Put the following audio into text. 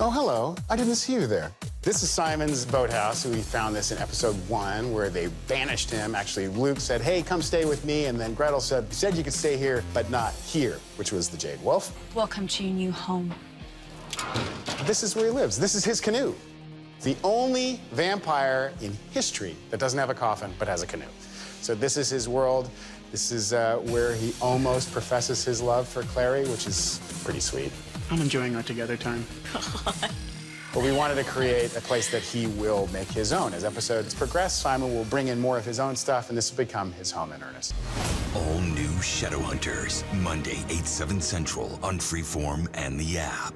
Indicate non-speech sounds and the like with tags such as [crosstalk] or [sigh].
Oh, hello. I didn't see you there. This is Simon's boathouse. We found this in episode one where they banished him. Actually, Luke said, hey, come stay with me. And then Gretel said, said you could stay here, but not here, which was the Jade Wolf. Welcome to your new home. This is where he lives. This is his canoe. The only vampire in history that doesn't have a coffin but has a canoe. So this is his world. This is uh, where he almost professes his love for Clary, which is pretty sweet. I'm enjoying our together time. [laughs] But we wanted to create a place that he will make his own. As episodes progress, Simon will bring in more of his own stuff, and this will become his home in earnest. All new Shadowhunters, Monday, 8, 7 Central on Freeform and the app.